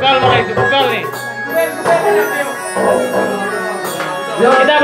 Kita masuk পড়বো nih. Kita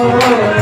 Oh,